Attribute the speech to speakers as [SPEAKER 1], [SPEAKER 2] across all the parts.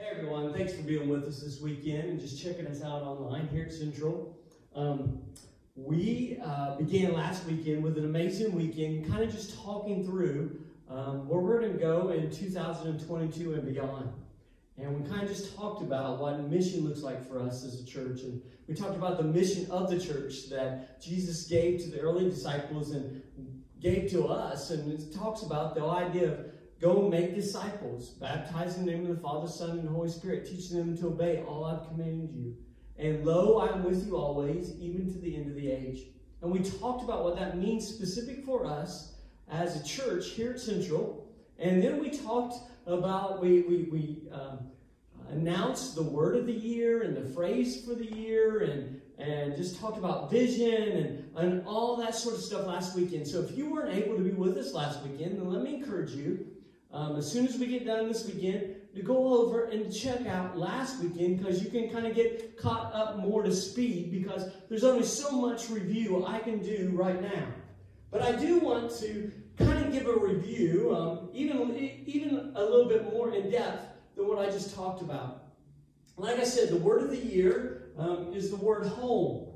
[SPEAKER 1] Hey everyone, thanks for being with us this weekend and just checking us out online here at Central. Um, we uh, began last weekend with an amazing weekend, kind of just talking through um, where we're going to go in 2022 and beyond. And we kind of just talked about what mission looks like for us as a church. And we talked about the mission of the church that Jesus gave to the early disciples and gave to us. And it talks about the idea of Go make disciples, baptizing them in the name of the Father, Son, and Holy Spirit, teaching them to obey all I've commanded you. And lo, I am with you always, even to the end of the age. And we talked about what that means specific for us as a church here at Central. And then we talked about, we, we, we um, announced the word of the year and the phrase for the year and, and just talked about vision and, and all that sort of stuff last weekend. So if you weren't able to be with us last weekend, then let me encourage you um, as soon as we get done this weekend, to go over and check out last weekend because you can kind of get caught up more to speed because there's only so much review I can do right now. But I do want to kind of give a review, um, even, even a little bit more in depth than what I just talked about. Like I said, the word of the year um, is the word home.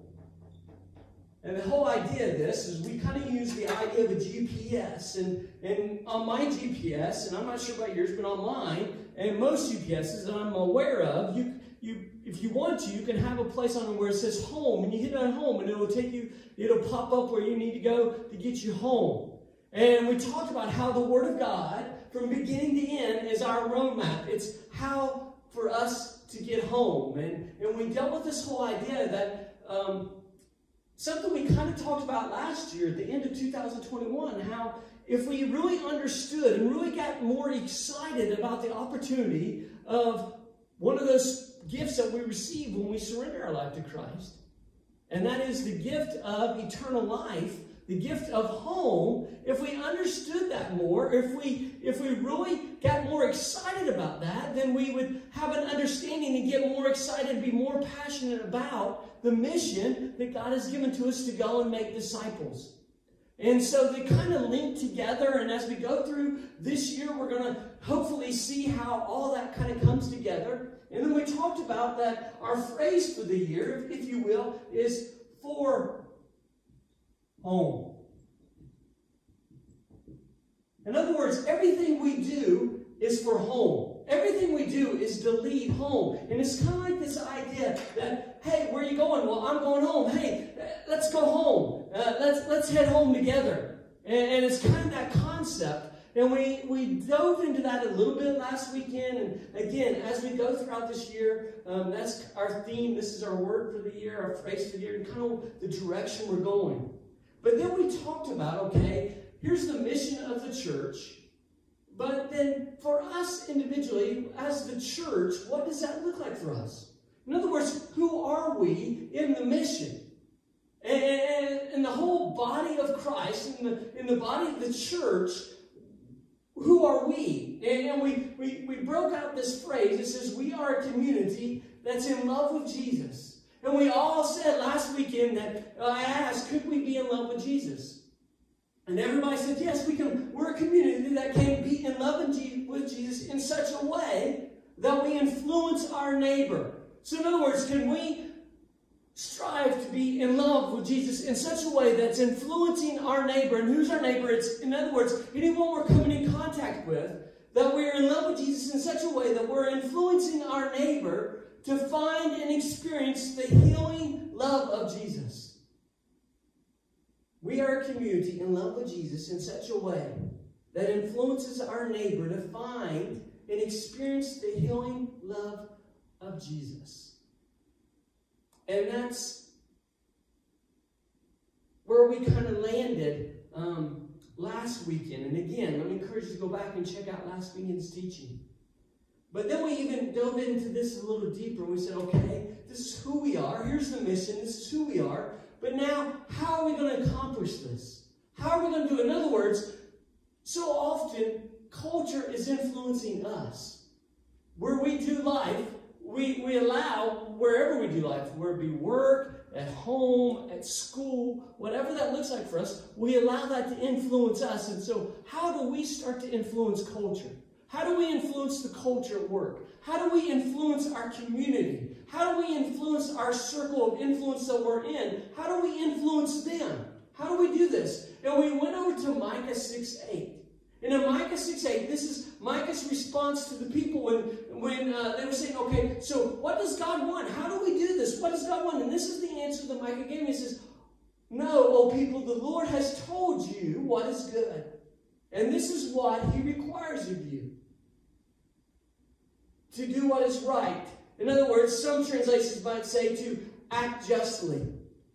[SPEAKER 1] And the whole idea of this is we kind of use the idea of a GPS. And, and on my GPS, and I'm not sure about yours, but on mine, and most GPSs that I'm aware of, you, you, if you want to, you can have a place on it where it says home, and you hit on home, and it'll take you, it'll pop up where you need to go to get you home. And we talked about how the Word of God, from beginning to end, is our roadmap. It's how for us to get home. And, and we dealt with this whole idea that um, Something we kind of talked about last year at the end of 2021, how if we really understood and really got more excited about the opportunity of one of those gifts that we receive when we surrender our life to Christ, and that is the gift of eternal life, the gift of home, if we understood that more, if we if we really got more excited about that, then we would have an understanding and get more excited, be more passionate about the mission that God has given to us to go and make disciples. And so they kind of link together, and as we go through this year, we're going to hopefully see how all that kind of comes together. And then we talked about that our phrase for the year, if you will, is for home. In other words, everything we do is for home. Everything we do is to lead home. And it's kind of like this idea that, hey, where are you going? Well, I'm going home. Hey, let's go home. Uh, let's, let's head home together. And, and it's kind of that concept. And we, we dove into that a little bit last weekend. And again, as we go throughout this year, um, that's our theme. This is our word for the year, our phrase for the year, and kind of the direction we're going. But then we talked about, okay, here's the mission of the church. But then for us individually, as the church, what does that look like for us? In other words, who are we in the mission? And in the whole body of Christ, in the, in the body of the church, who are we? And we, we, we broke out this phrase. It says, we are a community that's in love with Jesus. And we all said last weekend that uh, I asked, could we be in love with Jesus? And everybody said, yes, we can. We're a community that can be in love with Jesus in such a way that we influence our neighbor. So in other words, can we strive to be in love with Jesus in such a way that's influencing our neighbor? And who's our neighbor? It's, in other words, anyone we're coming in contact with, that we're in love with Jesus in such a way that we're influencing our neighbor to find and experience the healing love of Jesus. We are a community in love with Jesus in such a way that influences our neighbor to find and experience the healing love of Jesus. And that's where we kind of landed um, last weekend. And again, let me encourage you to go back and check out last weekend's teaching. But then we even dove into this a little deeper. We said, okay, this is who we are. Here's the mission. This is who we are. But now, how are we going to accomplish this? How are we going to do it? In other words, so often, culture is influencing us. Where we do life, we, we allow, wherever we do life, where it be work, at home, at school, whatever that looks like for us, we allow that to influence us. And so, how do we start to influence culture? How do we influence the culture at work? How do we influence our community? How do we influence our circle of influence that we're in? How do we influence them? How do we do this? And we went over to Micah 6 8. And in Micah 6 8, this is Micah's response to the people when, when uh, they were saying, okay, so what does God want? How do we do this? What does God want? And this is the answer that Micah gave me. He says, No, O people, the Lord has told you what is good. And this is what he requires of you to do what is right. In other words, some translations might say to act justly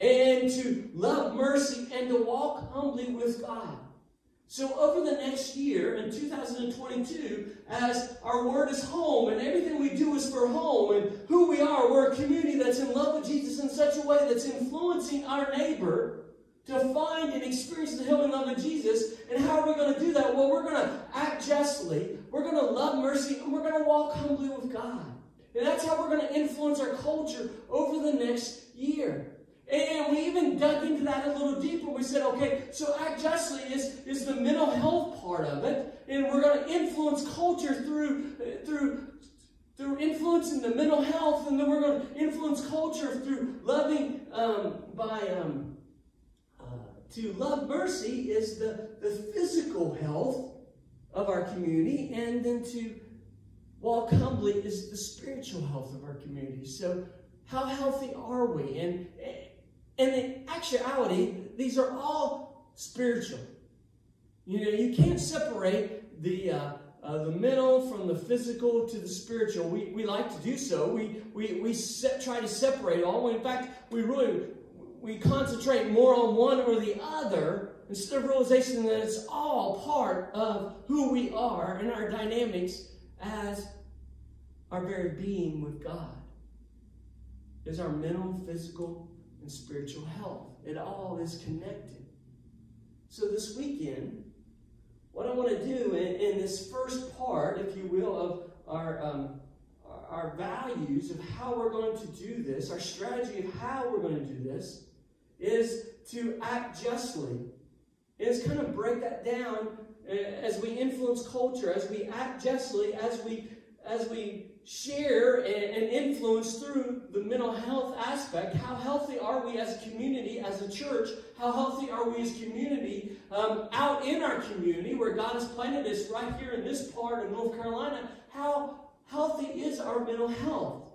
[SPEAKER 1] and to love mercy and to walk humbly with God. So, over the next year in 2022, as our word is home and everything we do is for home and who we are, we're a community that's in love with Jesus in such a way that's influencing our neighbor to find and experience the healing love of Jesus. And how are we going to do that? Well, we're going to act justly, we're going to love mercy, and we're going to walk humbly with God. And that's how we're going to influence our culture over the next year. And we even dug into that a little deeper. We said, okay, so act justly is, is the mental health part of it. And we're going to influence culture through, through, through influencing the mental health. And then we're going to influence culture through loving um, by, um, uh, to love mercy is the, the physical health of our community. And then to walk humbly is the spiritual health of our community. So how healthy are we? And and in actuality, these are all spiritual. You know, you can't separate the uh, uh, the mental from the physical to the spiritual. We, we like to do so. We we we set, try to separate all. In fact, we really we concentrate more on one or the other instead of realization that it's all part of who we are and our dynamics as our very being with God. Is our mental, physical, and spiritual health. It all is connected. So this weekend, what I want to do in, in this first part, if you will, of our, um, our values of how we're going to do this, our strategy of how we're going to do this, is to act justly. Is kind of break that down uh, as we influence culture, as we act justly, as we as we share and influence through the mental health aspect. How healthy are we as a community, as a church? How healthy are we as community um, out in our community where God has planted us right here in this part of North Carolina? How healthy is our mental health?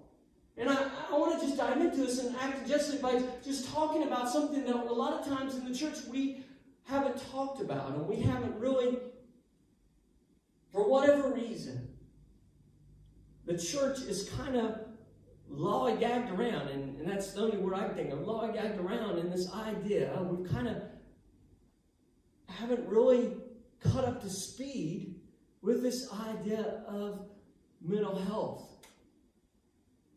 [SPEAKER 1] And I, I want to just dive into this and act justly by just talking about something that a lot of times in the church we haven't talked about and we haven't really, for whatever reason, the church is kind of lollygagged around, and, and that's the only word I can think of, lollygagged around in this idea. We kind of haven't really caught up to speed with this idea of mental health.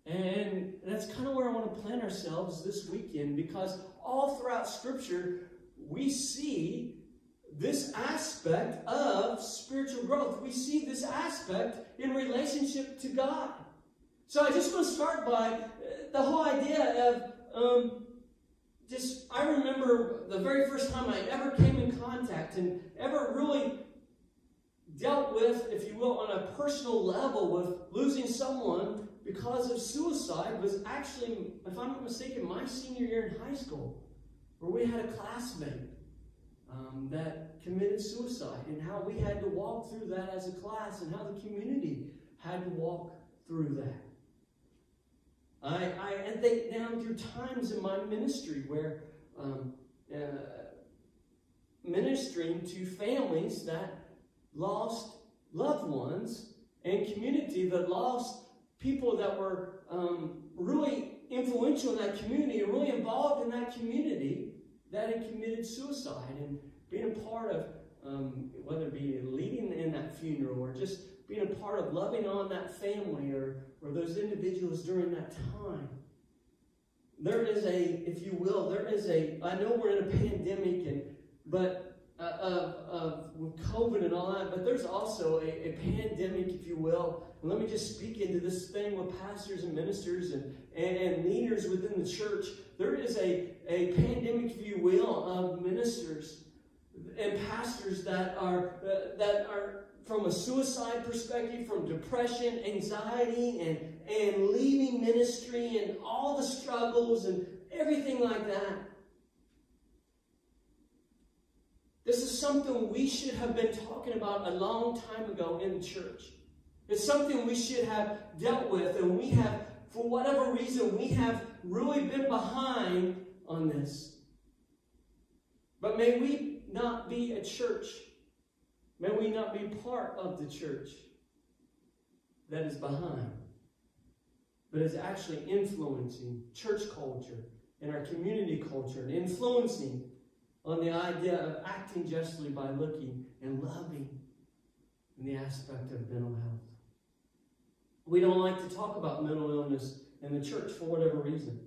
[SPEAKER 1] And that's kind of where I want to plant ourselves this weekend because all throughout Scripture, we see this aspect of spiritual growth. We see this aspect in relationship to God. So I just want to start by uh, the whole idea of um, just, I remember the very first time I ever came in contact and ever really dealt with, if you will, on a personal level with losing someone because of suicide was actually, if I'm not mistaken, my senior year in high school, where we had a classmate um, that committed suicide and how we had to walk through that as a class and how the community had to walk through that. I, I and think down through times in my ministry where um, uh, ministering to families that lost loved ones and community that lost people that were um, really influential in that community and really involved in that community that had committed suicide and being a part of, um, whether it be leading in that funeral or just being a part of loving on that family or, or those individuals during that time. There is a, if you will, there is a, I know we're in a pandemic and, but uh, of, of COVID and all that, but there's also a, a pandemic, if you will. Let me just speak into this thing with pastors and ministers and, and, and leaders within the church there is a, a pandemic, if you will, of ministers and pastors that are uh, that are from a suicide perspective, from depression, anxiety, and and leaving ministry, and all the struggles and everything like that. This is something we should have been talking about a long time ago in the church. It's something we should have dealt with, and we have, for whatever reason, we have really been behind on this. But may we not be a church, may we not be part of the church that is behind, but is actually influencing church culture and our community culture and influencing on the idea of acting justly by looking and loving in the aspect of mental health. We don't like to talk about mental illness in the church for whatever reason.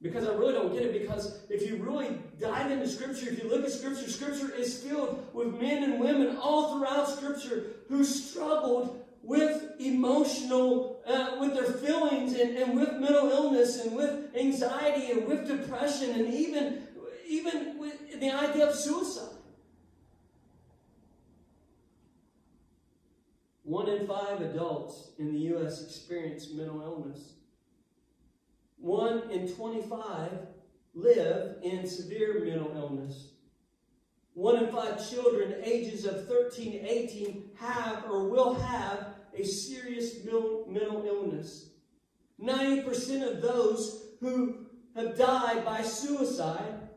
[SPEAKER 1] Because I really don't get it. Because if you really dive into Scripture, if you look at Scripture, Scripture is filled with men and women all throughout Scripture who struggled with emotional, uh, with their feelings and, and with mental illness and with anxiety and with depression and even, even with the idea of suicide. One in five adults in the U.S. experience mental illness. One in 25 live in severe mental illness. One in five children ages of 13 to 18 have or will have a serious mental illness. 90% of those who have died by suicide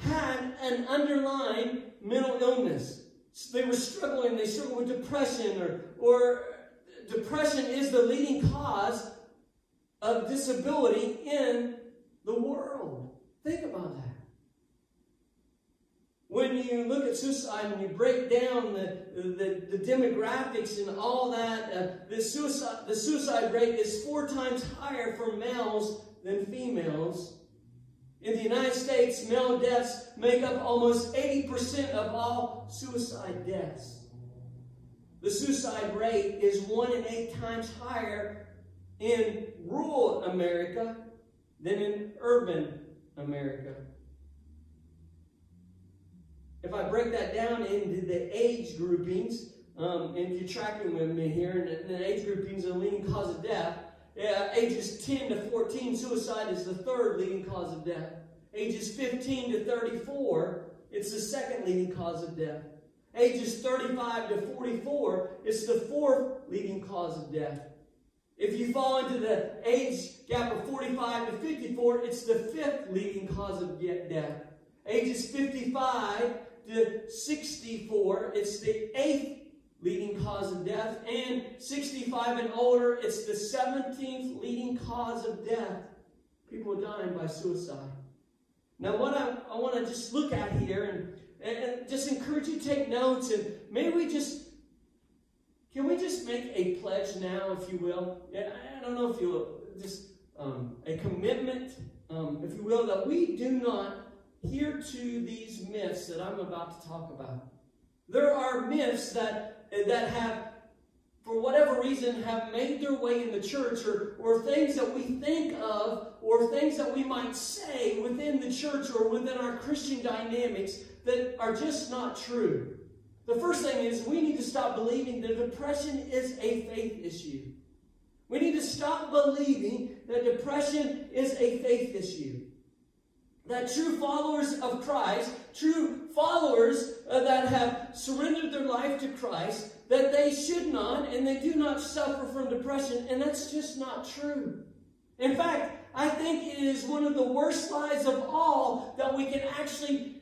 [SPEAKER 1] had an underlying mental illness. They were struggling, they struggled with depression, or, or depression is the leading cause of disability in the world. Think about that. When you look at suicide and you break down the, the, the demographics and all that, uh, the, suicide, the suicide rate is four times higher for males than females. In the United States, male deaths make up almost 80% of all suicide deaths. The suicide rate is one in eight times higher in rural America than in urban America. If I break that down into the age groupings, um, and if you're tracking with me here, and the, age groupings are leading cause of death, ages 10 to 14, suicide is the third leading cause of death. Ages 15 to 34, it's the second leading cause of death. Ages 35 to 44, it's the fourth leading cause of death. If you fall into the age gap of 45 to 54, it's the fifth leading cause of death. Ages 55 to 64, it's the eighth leading cause of death. And 65 and older, it's the 17th leading cause of death. People are dying by suicide. Now, what I, I want to just look at here and, and just encourage you to take notes and maybe we just can we just make a pledge now, if you will? I don't know if you will, just um, a commitment, um, if you will, that we do not hear to these myths that I'm about to talk about. There are myths that, that have, for whatever reason, have made their way in the church or, or things that we think of or things that we might say within the church or within our Christian dynamics that are just not true. The first thing is we need to stop believing that depression is a faith issue. We need to stop believing that depression is a faith issue. That true followers of Christ, true followers uh, that have surrendered their life to Christ, that they should not and they do not suffer from depression, and that's just not true. In fact, I think it is one of the worst lies of all that we can actually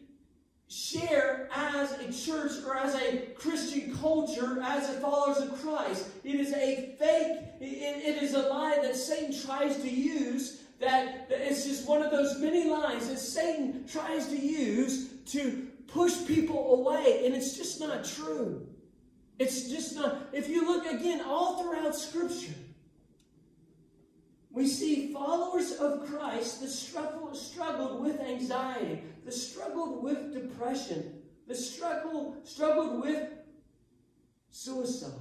[SPEAKER 1] share as a church or as a Christian culture, as a followers of Christ. It is a fake, it, it is a lie that Satan tries to use. That, that it's just one of those many lies that Satan tries to use to push people away, and it's just not true. It's just not. If you look again all throughout Scripture, we see followers of Christ that struggle, struggled with anxiety, that struggled with depression, that struggle, struggled with suicide.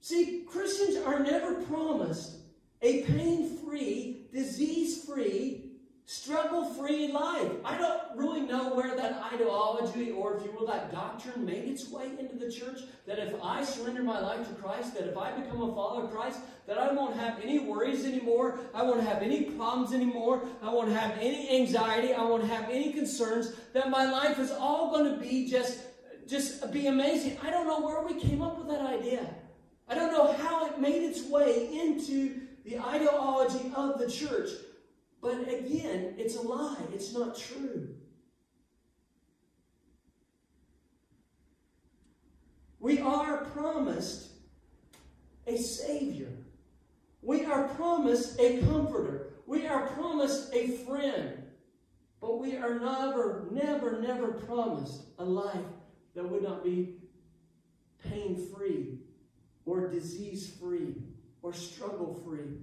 [SPEAKER 1] See, Christians are never promised a pain free, disease free, struggle free life. I don't really know where that ideology or, if you will, that doctrine made its way into the church. That if I surrender my life to Christ, that if I become a follower of Christ, that I won't have any worries anymore. I won't have any problems anymore. I won't have any anxiety. I won't have any concerns. That my life is all going to be just, just be amazing. I don't know where we came up with that idea. I don't know how it made its way into the ideology of the church. But again, it's a lie. It's not true. We are promised a Savior. We are promised a comforter. We are promised a friend. But we are never, never, never promised a life that would not be pain free or disease free or struggle free.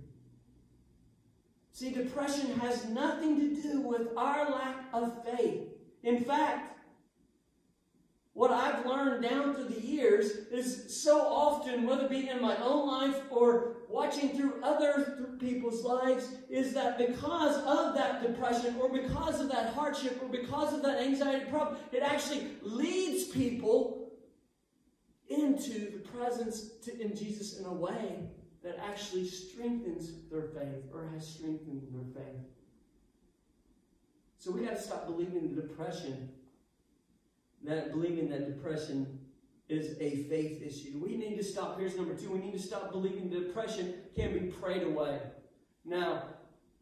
[SPEAKER 1] See, depression has nothing to do with our lack of faith. In fact, what I've learned down through the years is so often, whether it be in my own life or watching through other people's lives, is that because of that depression or because of that hardship or because of that anxiety problem, it actually leads people into the presence to, in Jesus in a way that actually strengthens their faith or has strengthened their faith. So we got to stop believing the depression, that believing that depression is a faith issue. We need to stop. Here's number two. We need to stop believing the depression can be prayed away. Now,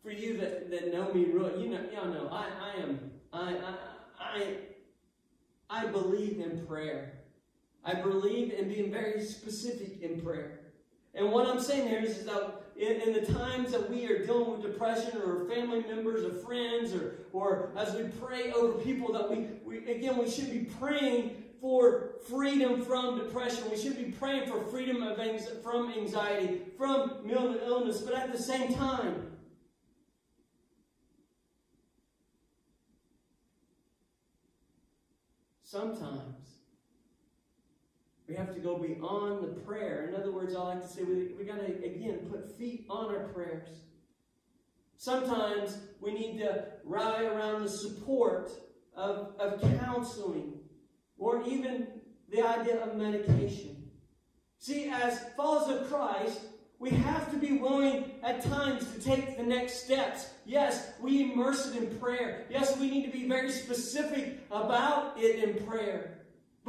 [SPEAKER 1] for you that, that know me real, you know, y'all know I, I am I, I I I believe in prayer. I believe in being very specific in prayer. And what I'm saying here is, is that in, in, the times that we are dealing with depression or family members or friends or, or as we pray over people that we, we, again, we should be praying for freedom from depression. We should be praying for freedom of from anxiety, from mental illness. But at the same time, sometimes we have to go beyond the prayer. In other words, I like to say we, we got to, again, put feet on our prayers. Sometimes we need to rally around the support of, of counseling or even the idea of medication. See, as followers of Christ, we have to be willing at times to take the next steps. Yes, we immerse it in prayer. Yes, we need to be very specific about it in prayer.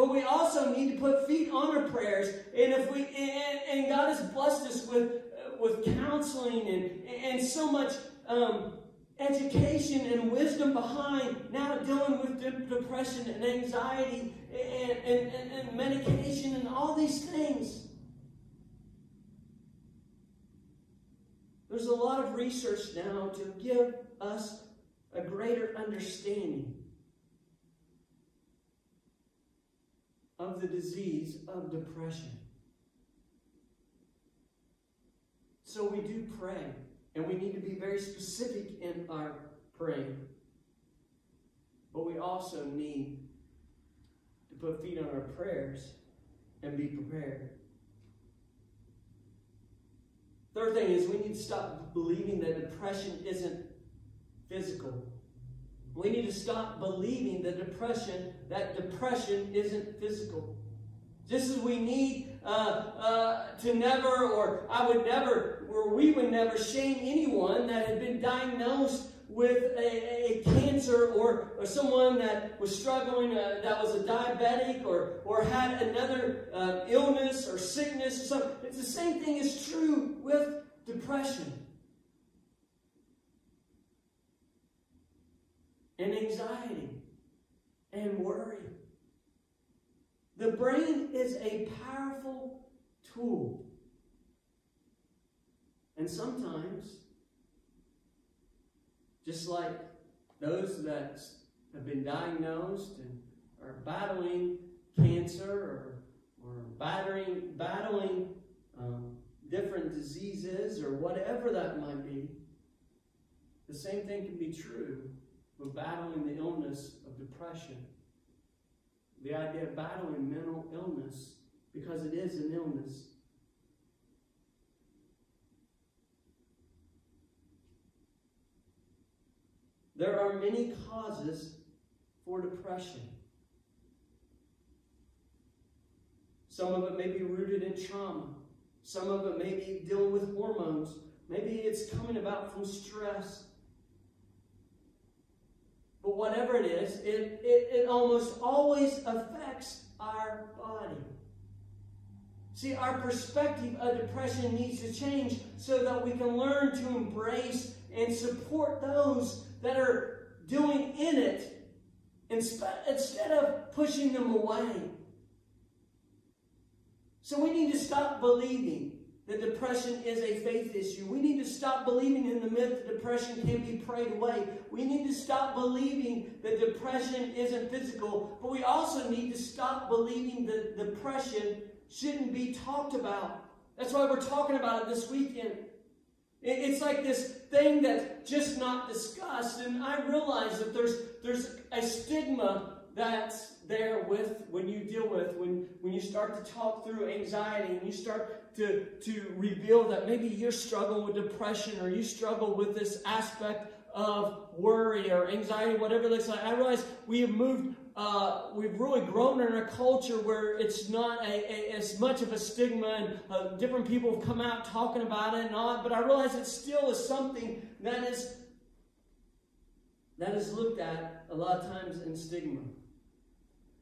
[SPEAKER 1] But we also need to put feet on our prayers. And if we and, and God has blessed us with uh, with counseling and and so much um, education and wisdom behind now dealing with de- depression and anxiety and, and, and, and medication and all these things. There's a lot of research now to give us a greater understanding of the disease of depression. So we do pray, and we need to be very specific in our praying. But we also need to put feet on our prayers and be prepared. Third thing is we need to stop believing that depression isn't physical. We need to stop believing the depression, that depression isn't physical. Just as we need uh, uh, to never, or I would never, or we would never shame anyone that had been diagnosed with a, a cancer or, or someone that was struggling, uh, that was a diabetic or, or had another uh, illness or sickness or something. It's the same thing is true with depression. And anxiety and worry. The brain is a powerful tool. And sometimes, just like those that have been diagnosed and are battling cancer or, or battering, battling um, different diseases or whatever that might be, the same thing can be true with battling the illness of depression. The idea of battling mental illness, because it is an illness. There are many causes for depression. Some of it may be rooted in trauma. Some of it may be dealing with hormones. Maybe it's coming about from stress. But whatever it is, it, it, it almost always affects our body. See, our perspective of depression needs to change so that we can learn to embrace and support those that are doing in it instead of pushing them away. So we need to stop believing that depression is a faith issue. We need to stop believing in the myth that depression can be prayed away. We need to stop believing that depression isn't physical, but we also need to stop believing that depression shouldn't be talked about. That's why we're talking about it this weekend. It's like this thing that's just not discussed, and I realize that there's there's a stigma that's there with when you deal with when when you start to talk through anxiety and you start to to reveal that maybe you're struggling with depression or you struggle with this aspect of worry or anxiety whatever it looks like i realize we have moved uh, we've really grown in a culture where it's not a, a, as much of a stigma and uh, different people have come out talking about it and all but i realize it still is something that is that is looked at a lot of times in stigma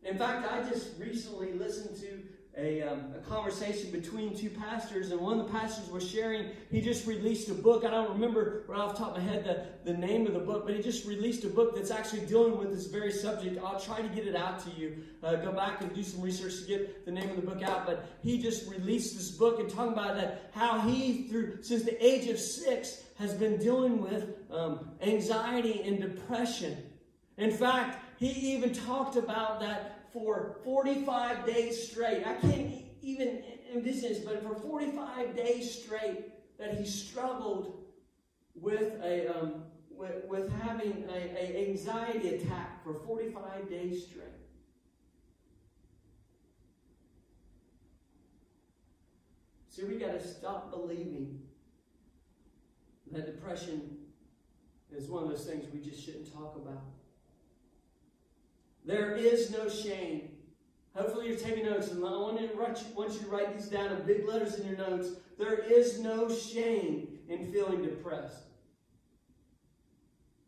[SPEAKER 1] in fact, I just recently listened to a, um, a conversation between two pastors, and one of the pastors was sharing, he just released a book. I don't remember right off the top of my head the, the name of the book, but he just released a book that's actually dealing with this very subject. I'll try to get it out to you. Uh, go back and do some research to get the name of the book out. But he just released this book and talking about that, how he, through since the age of six, has been dealing with um, anxiety and depression. In fact, he even talked about that for 45 days straight. I can't even envision this, but for 45 days straight, that he struggled with a um, with, with having a, anxiety attack for 45 days straight. See, we got to stop believing that depression is one of those things we just shouldn't talk about. There is no shame. Hopefully, you're taking notes, and I want, to write, want you to write these down in big letters in your notes. There is no shame in feeling depressed.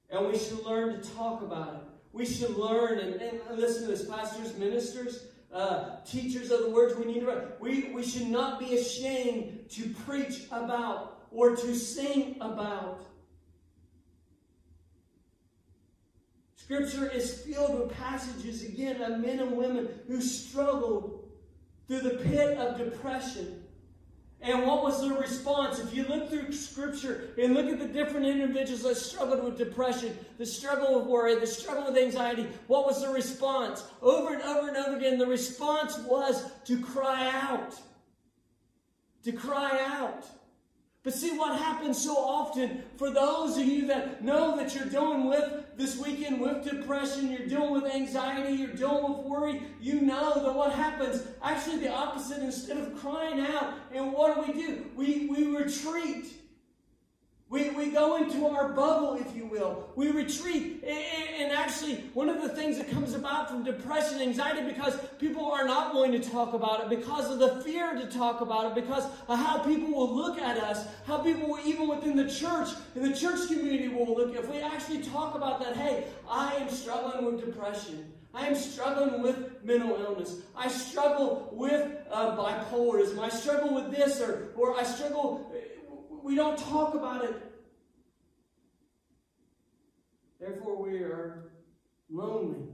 [SPEAKER 1] And we should learn to talk about it. We should learn and, and listen to this, pastors, ministers, uh, teachers of the words we need to write. We, we should not be ashamed to preach about or to sing about Scripture is filled with passages, again, of men and women who struggled through the pit of depression. And what was their response? If you look through Scripture and look at the different individuals that struggled with depression, the struggle with worry, the struggle with anxiety, what was the response? Over and over and over again, the response was to cry out. To cry out. But see what happens so often for those of you that know that you're dealing with this weekend with depression, you're dealing with anxiety, you're dealing with worry, you know that what happens, actually the opposite, instead of crying out, and what do we do? We, we retreat. We, we go into our bubble, if you will. We retreat. And actually, one of the things that comes about from depression, anxiety, because people are not willing to talk about it, because of the fear to talk about it, because of how people will look at us, how people will, even within the church, in the church community will look. If we actually talk about that, hey, I am struggling with depression. I am struggling with mental illness. I struggle with uh, bipolarism. I struggle with this, or, or I struggle we don't talk about it. Therefore, we are lonely.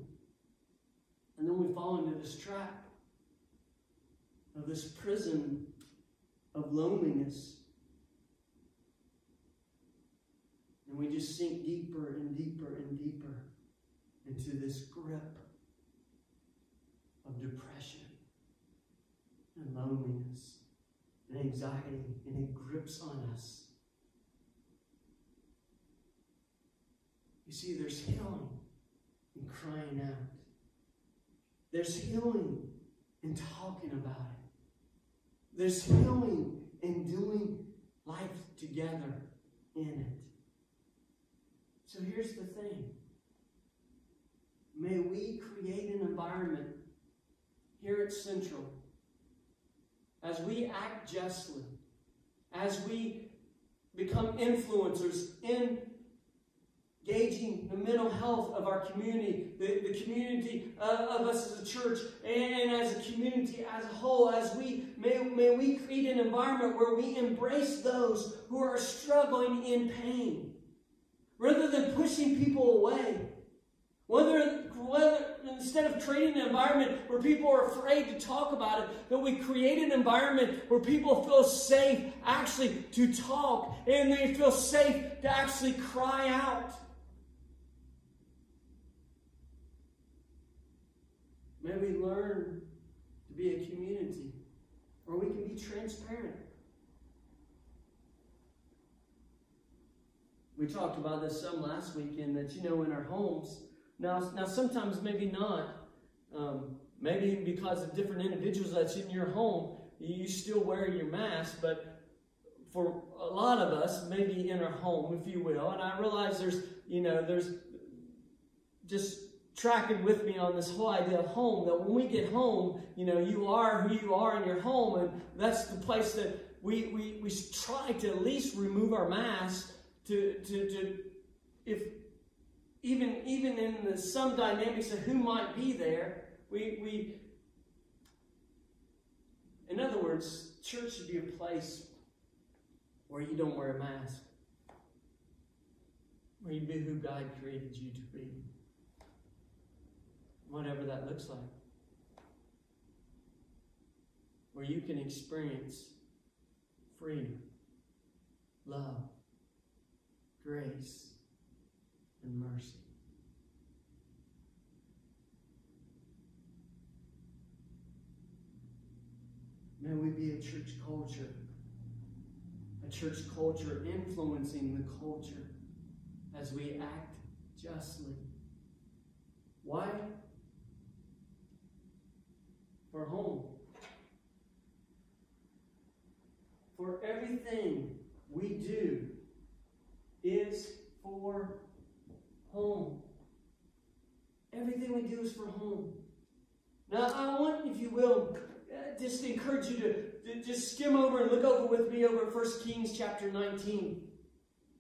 [SPEAKER 1] And then we fall into this trap of this prison of loneliness. And we just sink deeper and deeper and deeper into this grip of depression and loneliness and anxiety, and it grips on us. You see, there's healing in crying out. There's healing in talking about it. There's healing in doing life together in it. So here's the thing. May we create an environment here at Central as we act justly, as we become influencers in gauging the mental health of our community, the, the community uh, of us as a church, and as a community as a whole, as we may, may we create an environment where we embrace those who are struggling in pain. Rather than pushing people away. Whether, whether instead of creating an environment where people are afraid to talk about it, that we create an environment where people feel safe actually to talk and they feel safe to actually cry out. May we learn to be a community where we can be transparent. We talked about this some last weekend that, you know, in our homes, now, now sometimes maybe not, um, maybe because of different individuals that's in your home, you still wear your mask, but for a lot of us, maybe in our home, if you will, and I realize there's, you know, there's just tracking with me on this whole idea of home that when we get home, you know, you are who you are in your home, and that's the place that we, we, we try to at least remove our mask to, to, to if even even in the, some dynamics of who might be there, we, we in other words, church should be a place where you don't wear a mask. Where you be who God created you to be whatever that looks like. Where you can experience freedom, love, grace, and mercy. May we be a church culture, a church culture influencing the culture as we act justly. Why? for home. For everything we do is for home. Everything we do is for home. Now, I want, if you will, uh, just encourage you to, to, just skim over and look over with me over 1 Kings chapter 19.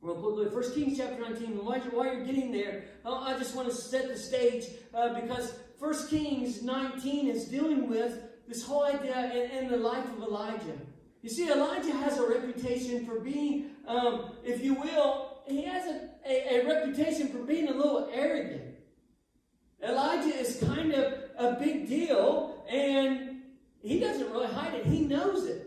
[SPEAKER 1] Well, 1 Kings chapter 19. While you're, while you're getting there, I just want to set the stage uh, because 1 Kings 19 is dealing with this whole idea in, in, the life of Elijah. You see, Elijah has a reputation for being, um, if you will, he has a, a, a reputation for being a little arrogant. Elijah is kind of a big deal, and he doesn't really hide it. He knows it.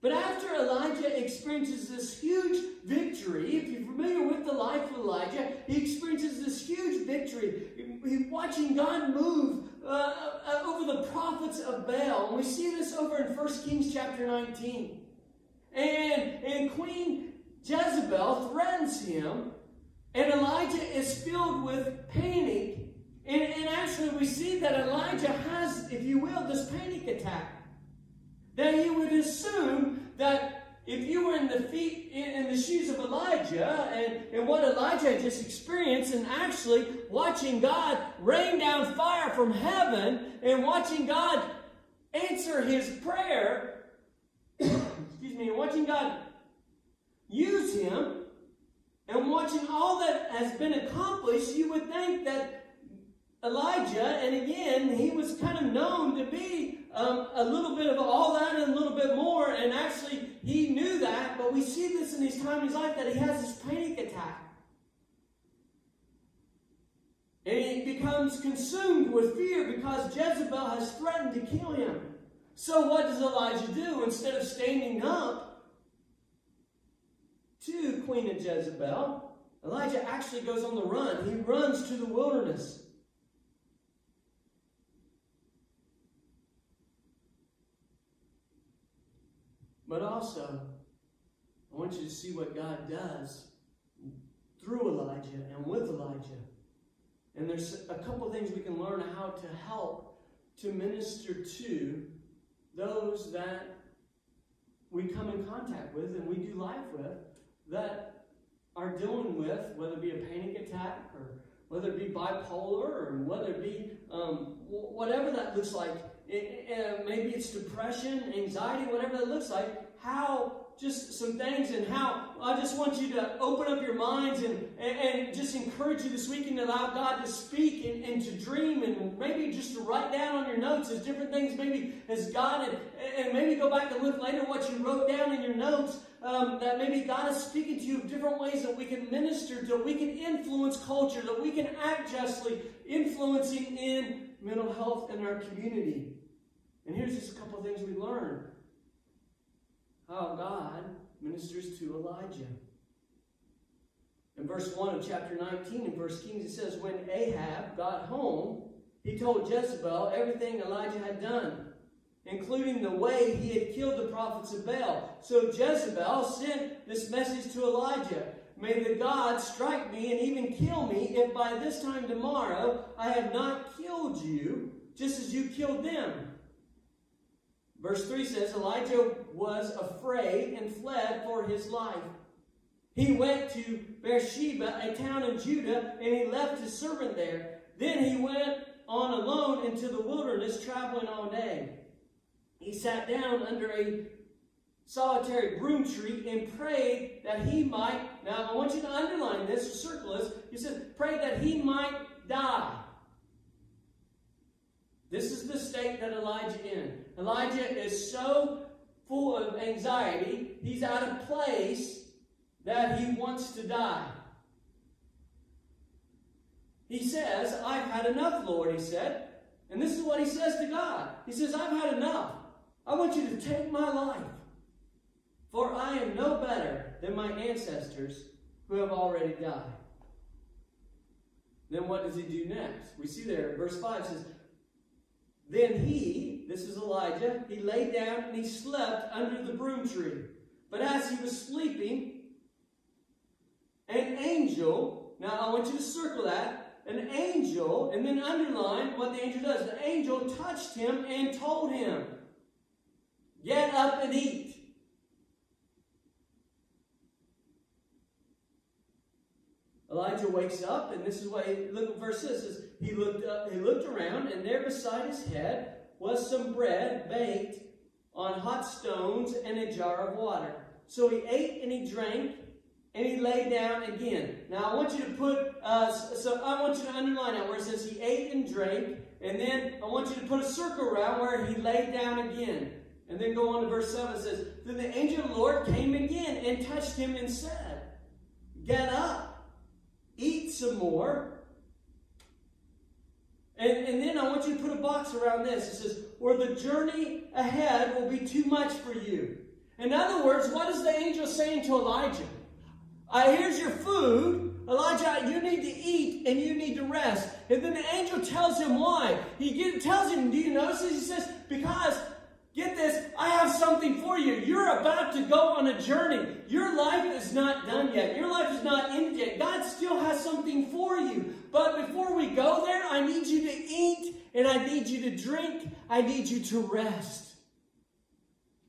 [SPEAKER 1] But after Elijah experiences this huge victory, if you're familiar with the life of Elijah, he experiences this huge victory. He's watching God move uh, uh, over the prophets of Baal. And we see this over in 1 Kings chapter 19. And, and Queen Jezebel threatens him, and Elijah is filled with panic. And, and actually, we see that Elijah has, if you will, this panic attack that you would assume that if you were in the feet in the shoes of Elijah and, and what Elijah had just experienced and actually watching God rain down fire from heaven and watching God answer his prayer, excuse me, watching God use him and watching all that has been accomplished, you would think that Elijah, and again, he was kind of known to be um, a little bit of all that and a little bit more, and actually he knew that, but we see this in his time in his life that he has this panic attack. And he becomes consumed with fear because Jezebel has threatened to kill him. So what does Elijah do? Instead of standing up to Queen of Jezebel, Elijah actually goes on the run. He runs to the wilderness. But also, I want you to see what God does through Elijah and with Elijah. And there's a couple things we can learn how to help to minister to those that we come in contact with and we do life with that are dealing with, whether it be a panic attack or whether it be bipolar or whether it be um, whatever that looks like. It, it, maybe it's depression, anxiety, whatever that looks like. How just some things and how I just want you to open up your minds and, and, and just encourage you this weekend to allow God to speak and, and, to dream and maybe just to write down on your notes as different things maybe as God and, and maybe go back and look later what you wrote down in your notes um, that maybe God is speaking to you of different ways that we can minister, that we can influence culture, that we can act justly, influencing in mental health in our community. And here's just a couple of things we learned how God ministers to Elijah. In verse 1 of chapter 19 in First Kings, it says, When Ahab got home, he told Jezebel everything Elijah had done, including the way he had killed the prophets of Baal. So Jezebel sent this message to Elijah May the God strike me and even kill me if by this time tomorrow I have not killed you, just as you killed them. Verse 3 says Elijah was afraid and fled for his life. He went to Beersheba, a town in Judah, and he left his servant there. Then he went on alone into the wilderness, traveling all day. He sat down under a solitary broom tree and prayed that he might. Now, I want you to underline this circle this. He said, pray that he might die. This is the state that Elijah in. Elijah is so full of anxiety, he's out of place that he wants to die. He says, I've had enough, Lord, he said. And this is what he says to God. He says, I've had enough. I want you to take my life. For I am no better than my ancestors who have already died. Then what does he do next? We see there, verse 5 says, then he, this is Elijah, he lay down and he slept under the broom tree. But as he was sleeping, an angel, now I want you to circle that, an angel, and then underline what the angel does. The angel touched him and told him, Get up and eat. Elijah wakes up, and this is what he, look at verse 6 says, he looked up, he looked around, and there beside his head was some bread baked on hot stones and a jar of water. So he ate and he drank, and he lay down again. Now I want you to put, uh, so I want you to underline that where it says he ate and drank, and then I want you to put a circle around where he lay down again. And then go on to verse 7, it says, Then the angel of the Lord came again and touched him and said, Get up, eat some more, and, and then I want you to put a box around this. It says, or the journey ahead will be too much for you. In other words, what is the angel saying to Elijah? Uh, here's your food. Elijah, you need to eat and you need to rest. And then the angel tells him why. He tells him, do you notice this? He says, because Get this, I have something for you. You're about to go on a journey. Your life is not done yet. Your life is not ended yet. God still has something for you. But before we go there, I need you to eat and I need you to drink. I need you to rest.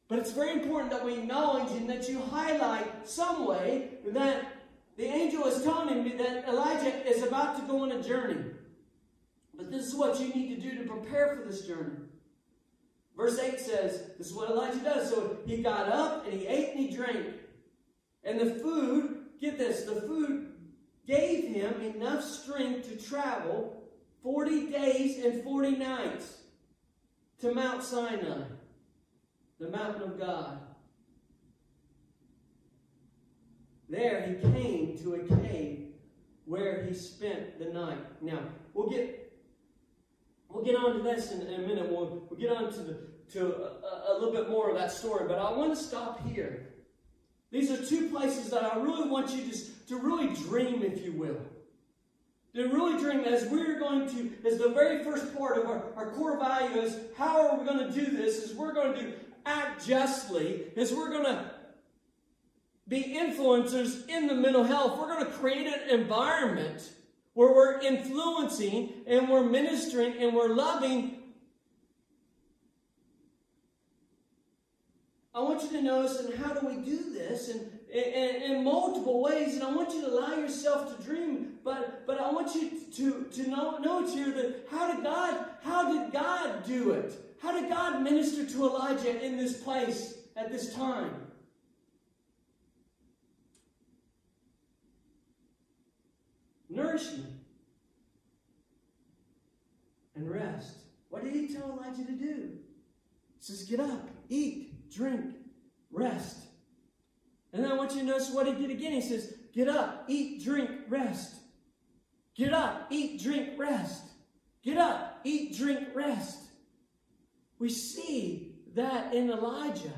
[SPEAKER 1] But it's very important that we acknowledge and that you highlight some way that the angel is telling me that Elijah is about to go on a journey. But this is what you need to do to prepare for this journey. Verse 8 says, this is what Elijah does. So he got up and he ate and he drank. And the food, get this, the food gave him enough strength to travel 40 days and 40 nights to Mount Sinai, the mountain of God. There he came to a cave where he spent the night. Now, we'll get We'll get on to this in, in a minute. We'll, we'll get on to, the, to a, a little bit more of that story. But I want to stop here. These are two places that I really want you to, to really dream, if you will. To really dream as we're going to, as the very first part of our, our core value is how are we going to do this? Is we're going to act justly, is we're going to be influencers in the mental health. We're going to create an environment where we're influencing and we're ministering and we're loving. I want you to notice, and how do we do this? And, in, multiple ways, and I want you to allow yourself to dream. But but I want you to to know note here that how did God how did God do it? How did God minister to Elijah in this place at this time? Nourishment and rest. What did he tell Elijah to do? He says, Get up, eat, drink, rest. And then I want you to notice what he did again. He says, Get up, eat, drink, rest. Get up, eat, drink, rest. Get up, eat, drink, rest. We see that in Elijah.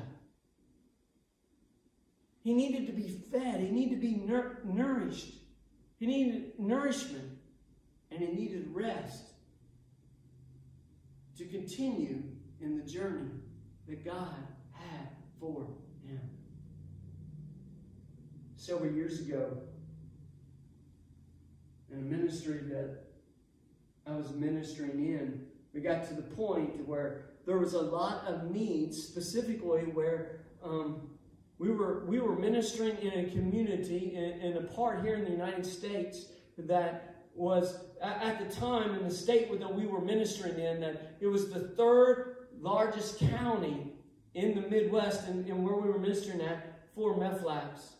[SPEAKER 1] He needed to be fed, he needed to be nur- nourished, he needed nourishment, and he needed rest to continue in the journey that God had for him. Several years ago, in a ministry that I was ministering in, we got to the point where there was a lot of needs, specifically where um, we were we were ministering in a community in, in, a part here in the United States that was at the time in the state that we were ministering in that it was the third largest county in the Midwest and, and where we were ministering at for meth labs.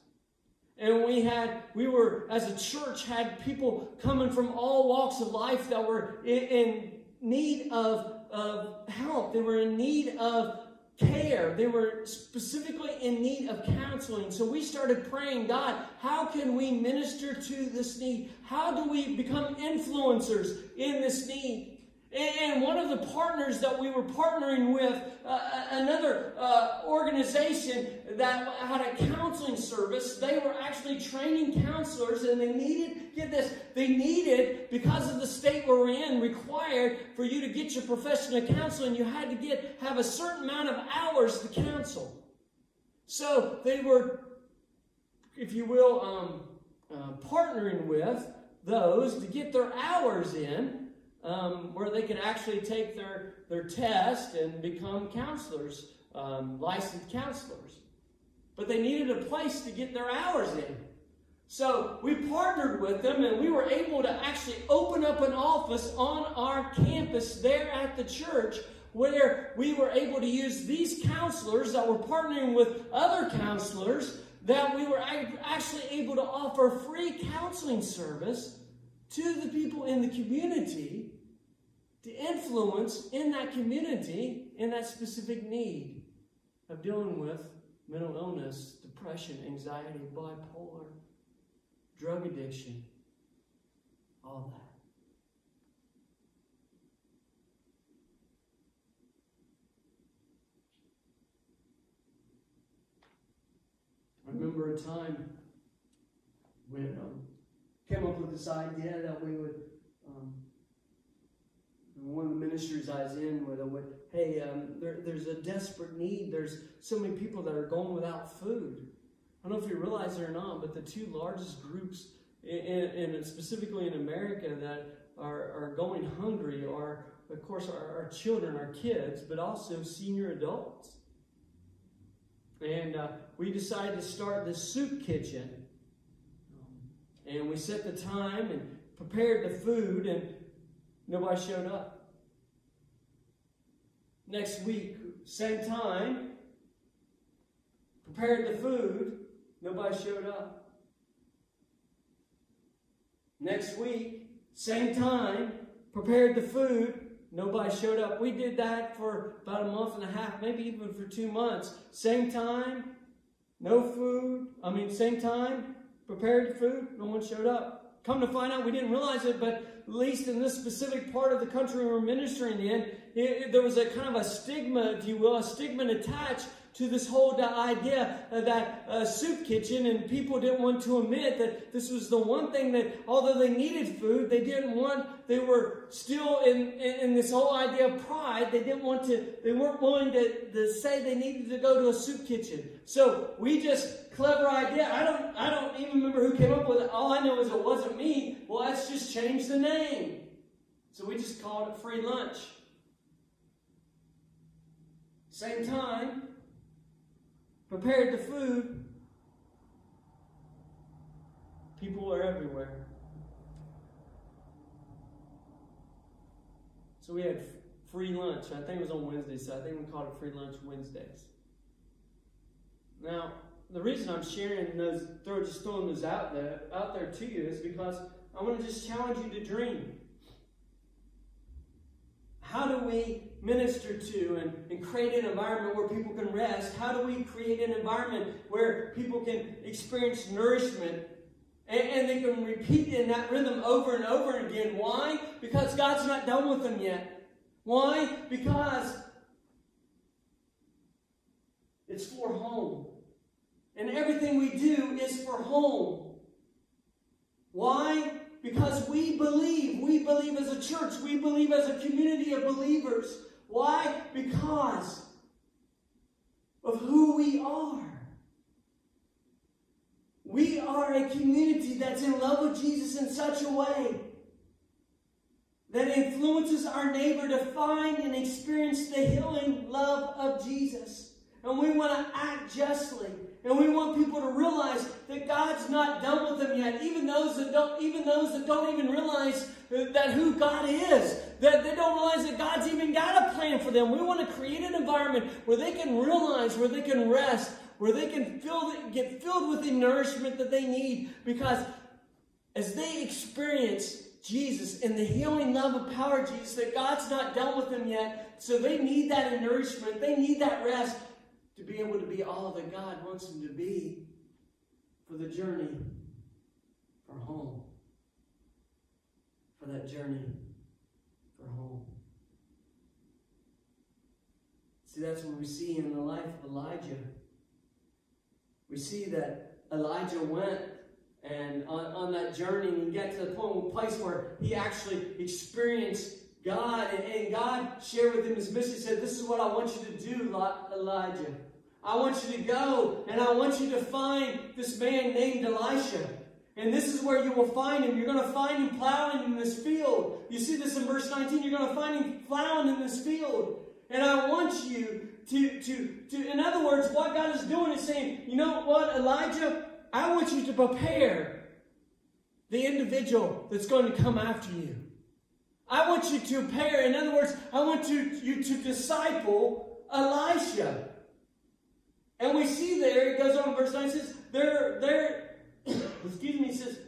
[SPEAKER 1] And we had, we were, as a church, had people coming from all walks of life that were in, in need of, of help. They were in need of care. They were specifically in need of counseling. So we started praying, God, how can we minister to this need? How do we become influencers in this need? And one of the partners that we were partnering with, uh, another uh, organization that had a counseling service, they were actually training counselors and they needed, get this, they needed, because of the state we're in, required for you to get your professional counseling, you had to get, have a certain amount of hours to counsel. So they were, if you will, um, uh, partnering with those to get their hours in um, where they could actually take their, their test and become counselors, um, licensed counselors. But they needed a place to get their hours in. So we partnered with them and we were able to actually open up an office on our campus there at the church where we were able to use these counselors that were partnering with other counselors that we were actually able to offer free counseling service to the people in the community to influence in that community in that specific need of dealing with mental illness, depression, anxiety, bipolar, drug addiction, all that. I remember a time when um, came up with this idea that we would um, one of the ministries I was in with, with hey, um, there, there's a desperate need. There's so many people that are going without food. I don't know if you realize it or not, but the two largest groups, and specifically in America, that are, are going hungry are, of course, our, our children, our kids, but also senior adults. And uh, we decided to start this soup kitchen. And we set the time and prepared the food, and Nobody showed up. Next week, same time, prepared the food. Nobody showed up. Next week, same time, prepared the food. Nobody showed up. We did that for about a month and a half, maybe even for two months. Same time, no food. I mean, same time, prepared food. No one showed up. Come to find out, we didn't realize it, but at least in this specific part of the country we're ministering in, it, it, there was a kind of a stigma, if you will, a stigma attached to this whole idea that uh, soup kitchen, and people didn't want to admit that this was the one thing that, although they needed food, they didn't want. They were still in, in, in this whole idea of pride. They didn't want to. They weren't willing to, to say they needed to go to a soup kitchen. So we just clever idea. I don't. I don't even remember who came up with it. All I know is it wasn't me. Well, let's just change the name. So we just called it free lunch. Same time, prepared the food, People are everywhere. So we had free lunch. I think it was on Wednesday, so I think we called it Free Lunch Wednesdays. Now, the reason I'm sharing those, throw just throwing those out there, out there to you is because I want to just challenge you to dream. How do we minister to and, and create an environment where people can rest? How do we create an environment where people can experience nourishment and, and they can repeat in that rhythm over and over again? Why? Because God's not done with them yet. Why? Because it's for home. And everything we do is for home. Why? Because we believe. We believe as a church. We believe as a community of believers. Why? Because of who we are. We are a community that's in love with Jesus in such a way that influences our neighbor to find and experience the healing love of Jesus. And we want to act justly. And we want people to realize that God's not done with them yet. Even those that don't, even those that don't even realize that who God is, that they don't realize that God's even got a plan for them. We want to create an environment where they can realize, where they can rest, where they can feel, get filled with the nourishment that they need. Because as they experience Jesus and the healing love and power of Jesus, that God's not done with them yet. So they need that nourishment. They need that rest to be able to be all that God wants him to be for the journey for home. For that journey for home. See, that's what we see in the life of Elijah. We see that Elijah went and on, on that journey and got to the point, place where he actually experienced God, and, God shared with him his mission. He said, This is what I want you to do, Elijah. I want you to go and I want you to find this man named Elisha. And this is where you will find him. You're going to find him plowing in this field. You see this in verse 19. You're going to find him plowing in this field. And I want you to, to, to, in other words, what God is doing is saying, you know what, Elijah, I want you to prepare the individual that's going to come after you. I want you to prepare, in other words, I want you, you to disciple Elisha. And we see there, it goes on verse 9, it says, there, there, excuse me, says,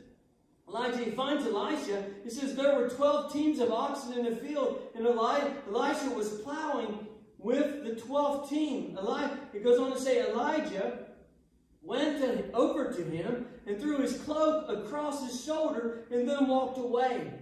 [SPEAKER 1] Elijah, he finds Elisha. He says, there were 12 teams of oxen in the field, and Elisha was plowing with the 12th team. Eli, it goes on to say, Elijah went to, over to him and threw his cloak across his shoulder and then walked away.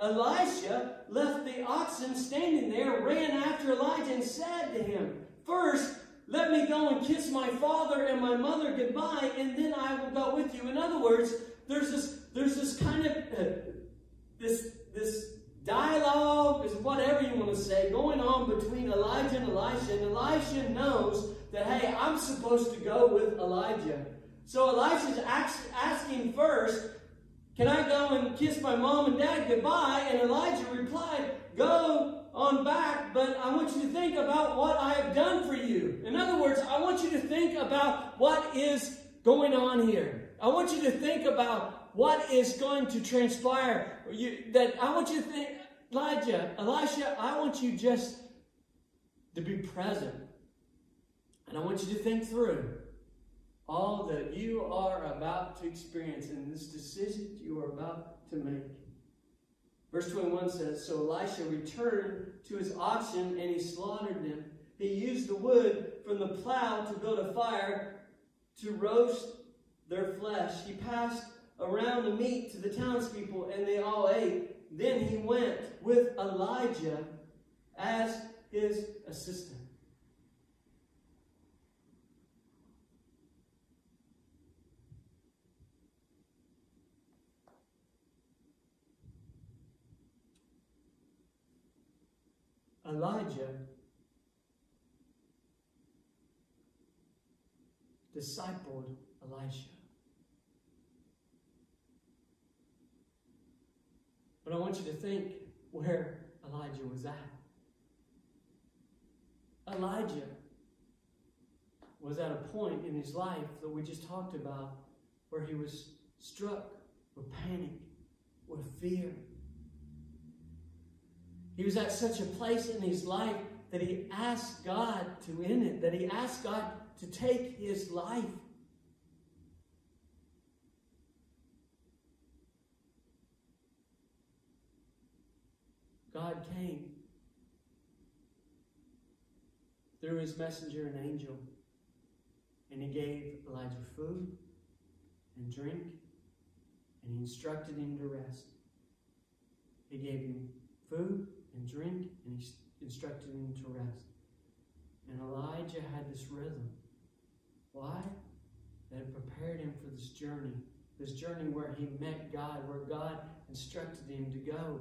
[SPEAKER 1] Elisha left the oxen standing there, ran after Elijah, and said to him, First, let me go and kiss my father and my mother goodbye, and then I will go with you. In other words, there's this, there's this kind of uh, this this dialogue, is whatever you want to say, going on between Elijah and Elisha. And Elisha knows that, hey, I'm supposed to go with Elijah. So Elisha's asking first, can I go and kiss my mom and dad goodbye? And Elijah replied, go on back, but I want you to think about what I have done for you. In other words, I want you to think about what is going on here. I want you to think about what is going to transpire. You, that I want you to think, Elijah, Elisha, I want you just to be present. And I want you to think through all that you are about to experience in this decision you are about to make. Verse 21 says, So Elisha returned to his oxen and he slaughtered them. He used the wood from the plow to build a fire to roast their flesh. He passed around the meat to the townspeople and they all ate. Then he went with Elijah as his assistant. Elijah discipled Elisha. But I want you to think where Elijah was at. Elijah was at a point in his life that we just talked about where he was struck with panic, with fear. He was at such a place in his life that he asked God to end it, that he asked God to take his life. God came through his messenger and angel, and he gave Elijah food and drink, and he instructed him to rest. He gave him food and drink, and he instructed him to rest. And Elijah had this rhythm. Why? That it prepared him for this journey. This journey where he met God, where God instructed him to go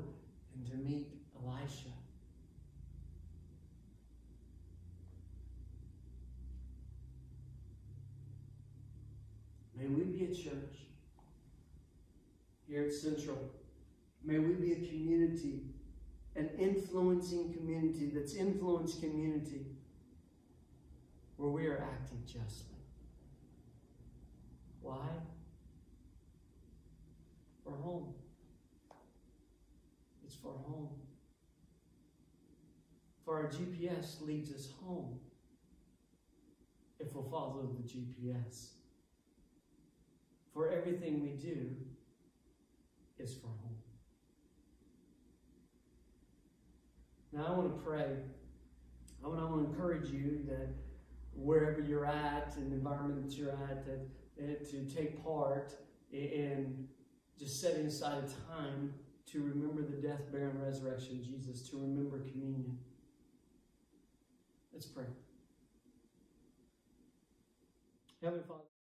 [SPEAKER 1] and to meet Elisha. May we be a church here at Central. May we be a community, an influencing community that's influenced community where we are acting justly. Why? For home. It's for home. For our GPS leads us home if we'll follow the GPS. For everything we do is for home. Now, I want to pray. I want, I want to encourage you that wherever you're at, and the environment that you're at, that, that to take part in just setting aside time to remember the death, burial, and resurrection of Jesus, to remember communion. Let's pray. Heavenly Father.